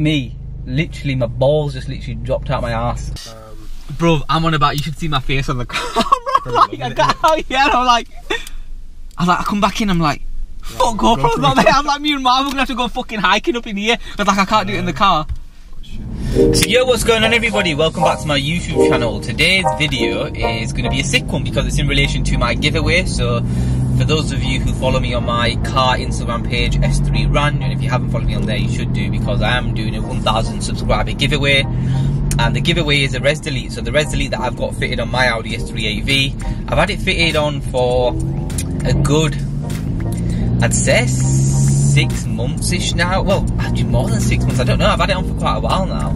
me. Literally, my balls just literally dropped out my ass. Um, Bro, I'm on about. You should see my face on the camera. like, I got out here. I'm like, I like, I come back in. I'm like, fuck GoPro's not there. I'm like, me and mom are gonna have to go fucking hiking up in here. But like I can't do it in the car. So yo, what's going on everybody? Welcome back to my YouTube channel. Today's video is going to be a sick one because it's in relation to my giveaway. So for those of you who follow me on my car Instagram page, S3Ranj, and if you haven't followed me on there, you should do because I am doing a 1000 subscriber giveaway. And the giveaway is a Res Delete. So the Res Delete that I've got fitted on my Audi S3 8V, I've had it fitted on for a good, I'd say six months-ish now. Well, actually more than six months. I don't know. I've had it on for quite a while now.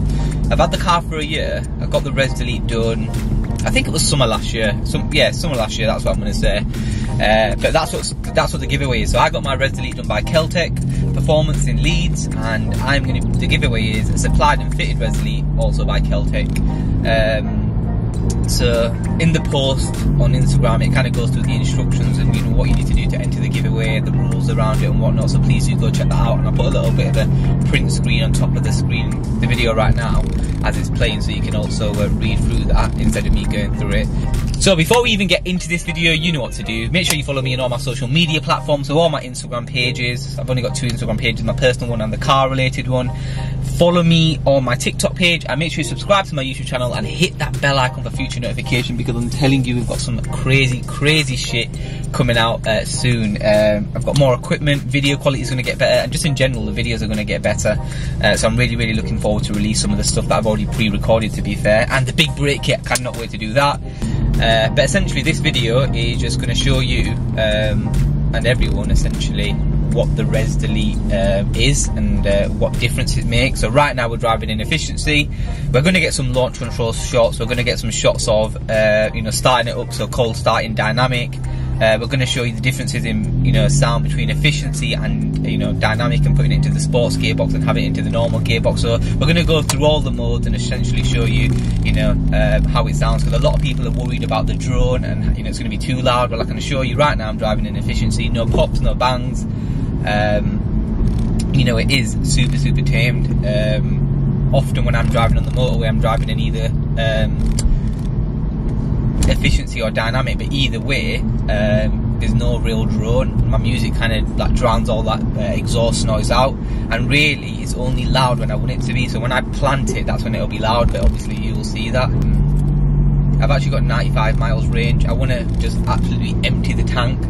I've had the car for a year. I got the Res Delete done. I think it was summer last year. Some, yeah, summer last year. That's what I'm going to say. Uh, but that's what that's what the giveaway is. So I got my Res Delete done by Keltec Performance in Leeds, and I'm going to. The giveaway is a supplied and fitted Res Delete, also by Keltec. Um, so in the post on Instagram, it kind of goes through the instructions and you know what you need to do to enter the giveaway, the rules around it and whatnot. So please do go check that out. And I put a little bit of a print screen on top of the screen, the video right now as it's playing, so you can also uh, read through that instead of me going through it. So before we even get into this video, you know what to do. Make sure you follow me on all my social media platforms, so all my Instagram pages. I've only got two Instagram pages, my personal one and the car related one. Follow me on my TikTok page and make sure you subscribe to my YouTube channel and hit that bell icon for future notification because I'm telling you we've got some crazy, crazy shit coming out uh, soon. Um, I've got more equipment, video quality is going to get better and just in general the videos are going to get better. Uh, so I'm really, really looking forward to release some of the stuff that I've already pre-recorded to be fair. And the big brake kit, I cannot wait to do that. Uh, but essentially this video is just going to show you um, and everyone essentially what the res delete uh, is and uh, what difference it makes. So right now we're driving in efficiency. We're going to get some launch control shots. We're going to get some shots of uh, you know starting it up, so cold starting dynamic. Uh, we're going to show you the differences in you know sound between efficiency and you know dynamic and putting it into the sports gearbox and having it into the normal gearbox. So we're going to go through all the modes and essentially show you you know um, how it sounds because a lot of people are worried about the drone and you know it's going to be too loud. Well, I can assure you right now I'm driving in efficiency, no pops, no bangs. Um, you know it is super super tamed. Um, often when I'm driving on the motorway, I'm driving in either um, efficiency or dynamic, but either way, um, there's no real drone. My music kind of like drowns all that uh, exhaust noise out, and really, it's only loud when I want it to be. So when I plant it, that's when it'll be loud. But obviously, you'll see that. I've actually got 95 miles range. I want to just absolutely empty the tank.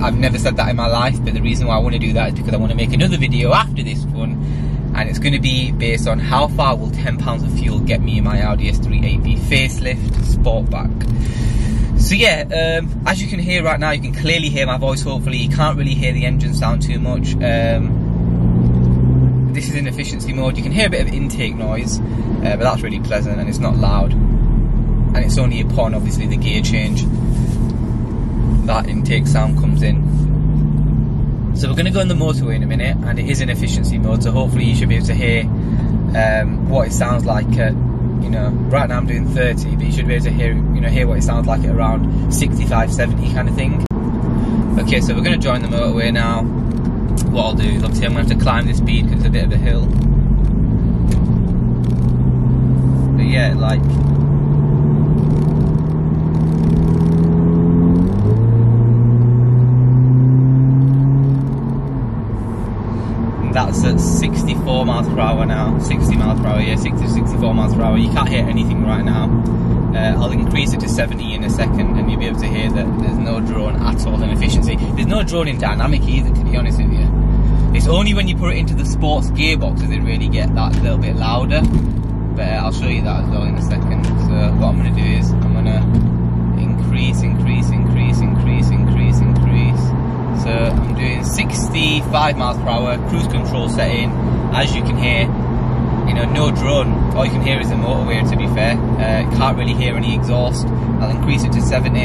I've never said that in my life, but the reason why I want to do that is because I want to make another video after this one and it's going to be based on how far will 10 pounds of fuel get me in my Audi S3 8V facelift Sportback. So yeah, um, as you can hear right now, you can clearly hear my voice hopefully, you can't really hear the engine sound too much. Um, this is in efficiency mode, you can hear a bit of intake noise, uh, but that's really pleasant and it's not loud. And it's only upon obviously the gear change that intake sound comes in. So we're going to go in the motorway in a minute, and it is in efficiency mode, so hopefully you should be able to hear um, what it sounds like at, you know, right now I'm doing 30, but you should be able to hear, you know, hear what it sounds like at around 65, 70 kind of thing. Okay, so we're going to join the motorway now. What I'll do is obviously I'm going to have to climb this speed because it's a bit of a hill. But yeah, like, that's at 64 miles per hour now. 60 miles per hour yeah 60 64 miles per hour. You can't hear anything right now. Uh, I'll increase it to 70 in a second and you'll be able to hear that there's no drone at all in efficiency. There's no drone in dynamic either to be honest with you. It's only when you put it into the sports gearbox does it really get that little bit louder. But uh, I'll show you that as well in a second. So what I'm going to do is I'm going to increase increase increase increase increase increase. So I'm doing 65 miles per hour, cruise control setting. As you can hear, you know, no drone. All you can hear is the motorway, to be fair. Uh, can't really hear any exhaust. I'll increase it to 70.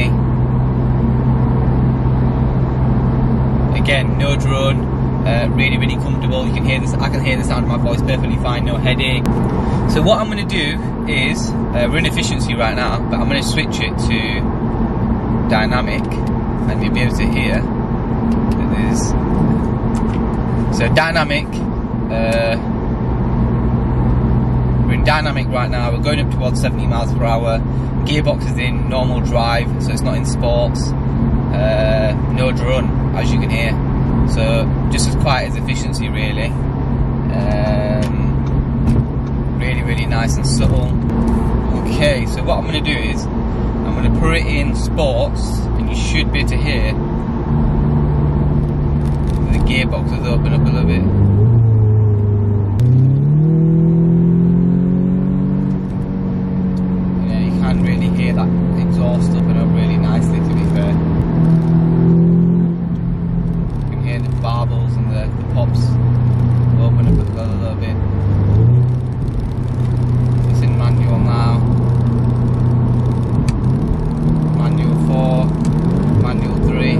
Again, no drone. Uh, really, really comfortable. You can hear this. I can hear the sound of my voice perfectly fine. No headache. So what I'm going to do is uh, we're in efficiency right now, but I'm going to switch it to dynamic, and you'll be able to hear It is. So dynamic. Uh, we're in dynamic right now. We're going up towards 70 miles per hour. Gearbox is in normal drive, so it's not in sports. Uh, no drone, as you can hear. So just as quiet as efficiency, really. Um, really, really nice and subtle. Okay, so what I'm going to do is I'm going to put it in sports, and you should be able to hear the gearbox has opened up a little bit. Yeah, you can really hear that exhaust open up really nicely to be fair. You can hear the burbles and the, the pops open up a little bit. It's in manual now. Manual 4, manual 3.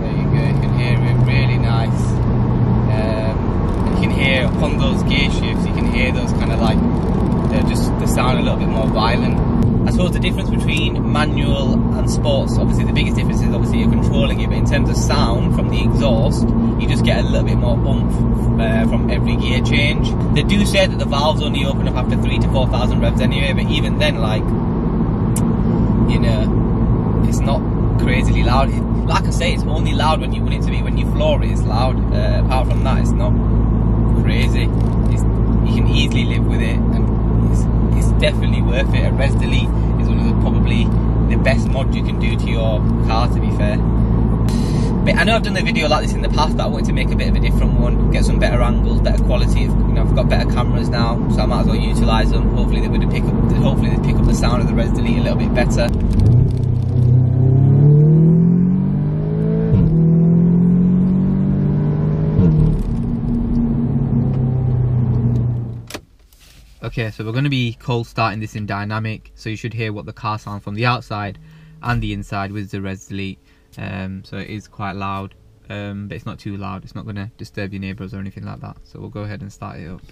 There you go, you can hear it really nice. Um, you can hear upon those gear shifts, you can hear those kind of like, they're just, they sound a little bit more violent. I suppose the difference between manual and sports, obviously the biggest difference is obviously you're controlling it, but in terms of sound from the exhaust, you just get a little bit more oomph uh, from every gear change. They do say that the valves only open up after three to four thousand revs anyway, but even then, like, you know, it's not crazily loud. It, like I say, it's only loud when you want it to be. When you floor it, it's loud. Uh, apart from that, it's not crazy. It's, you can easily live with it, and it's, it's definitely worth it. A Res Delete is one of the probably the best mod you can do to your car. To be fair. But I know I've done a video like this in the past, but I wanted to make a bit of a different one, get some better angles, better quality. You know, I've got better cameras now, so I might as well utilise them. Hopefully, they would pick up. Hopefully, they pick up the sound of the Res Delete a little bit better. Okay, so we're going to be cold starting this in dynamic, so you should hear what the car sound from the outside and the inside with the Res Delete. Um, so it is quite loud, um, but it's not too loud. It's not going to disturb your neighbours or anything like that. So we'll go ahead and start it up.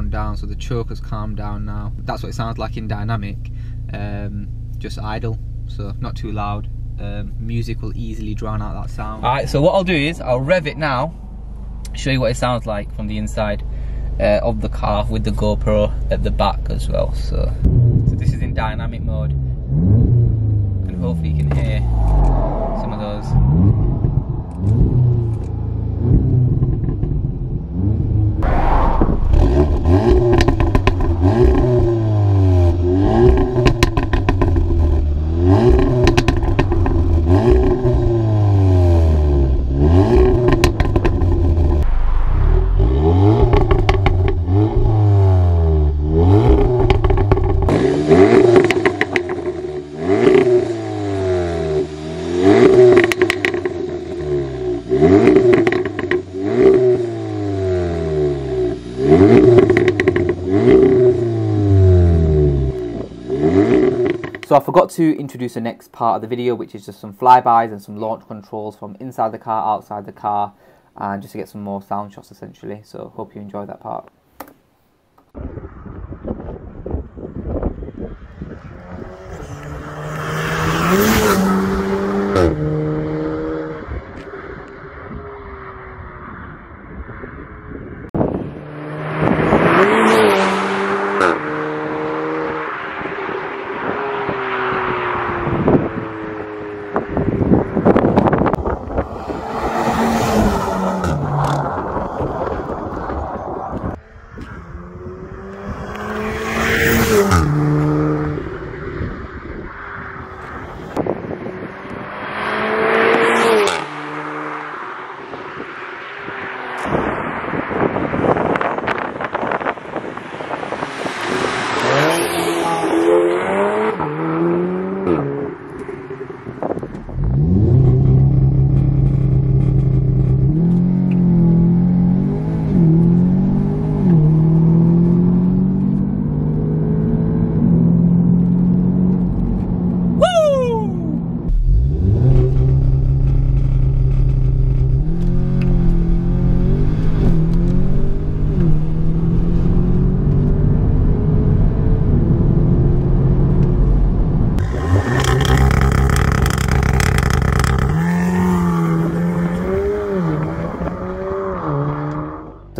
Gone down, so the choke has calmed down now. That's what it sounds like in dynamic. Um, just idle, so not too loud. Um, music will easily drown out that sound. Alright, so what I'll do is I'll rev it now, show you what it sounds like from the inside uh, of the car with the GoPro at the back as well. So, so this is in dynamic mode, and hopefully you can hear some of those. To introduce the next part of the video, which is just some flybys and some launch controls from inside the car, outside the car, and just to get some more sound shots essentially. So hope you enjoy that part.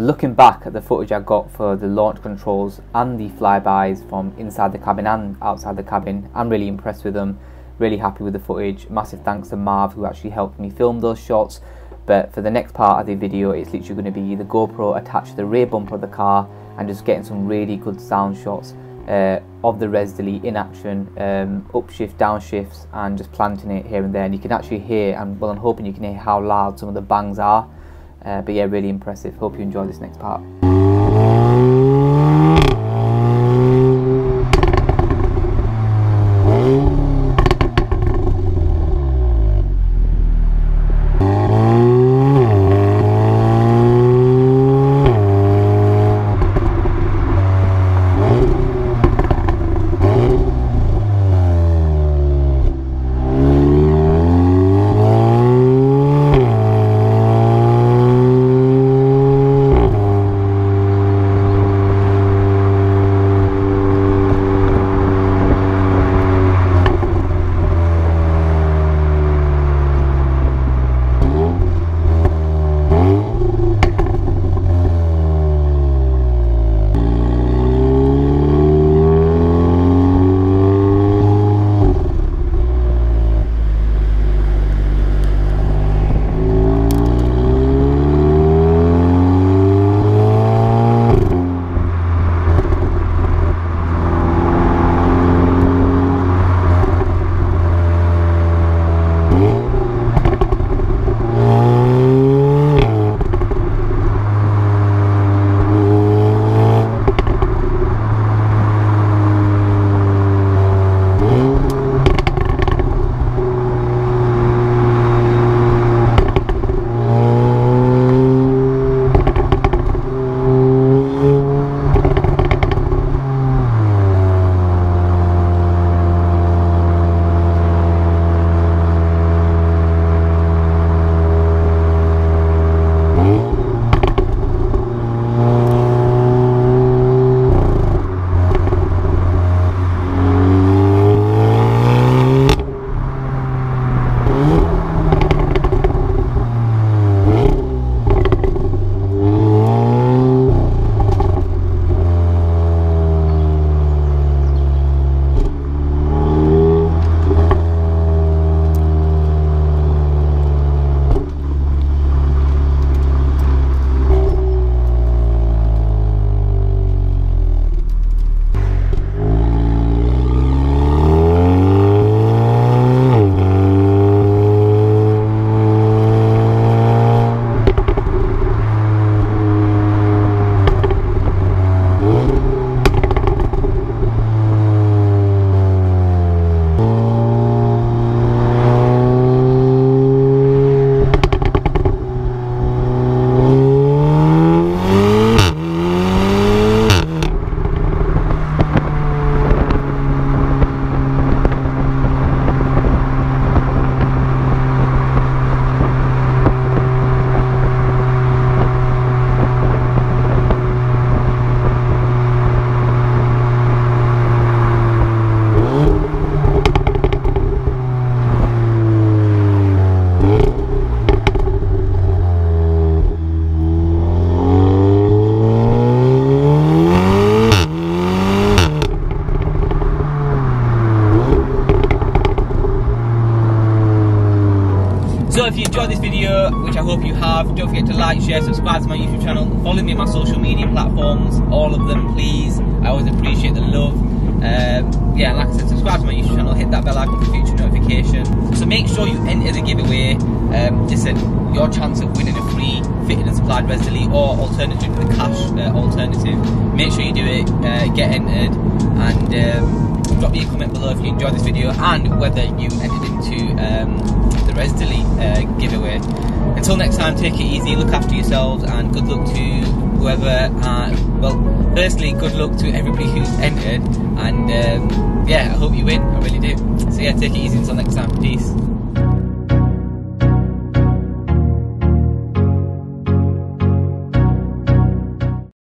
So looking back at the footage I got for the launch controls and the flybys from inside the cabin and outside the cabin, I'm really impressed with them, really happy with the footage. Massive thanks to Marv who actually helped me film those shots. But for the next part of the video, it's literally going to be the GoPro attached to the rear bumper of the car and just getting some really good sound shots uh, of the Res Delete in action, um, upshift, downshifts, and just planting it here and there. And you can actually hear, and well, I'm hoping you can hear how loud some of the bangs are. Uh, but yeah, really impressive. Hope you enjoy this next part. Don't forget to like, share, subscribe to my YouTube channel, follow me on my social media platforms, all of them, please. I always appreciate the love. Um, yeah, like I said, subscribe to my YouTube channel, hit that bell icon for future notification. So make sure you enter the giveaway. Um, listen, your chance of winning a free fitted and supplied Res Delete or alternative the cash uh, alternative. Make sure you do it, uh, get entered, and um, drop me a comment below if you enjoyed this video and whether you entered into um, the Res Delete uh, giveaway. Until next time, take it easy, look after yourselves, and good luck to whoever. Uh, well, firstly, good luck to everybody who's entered, and um, yeah, I hope you win. I really do. So yeah, take it easy. Until next time, peace.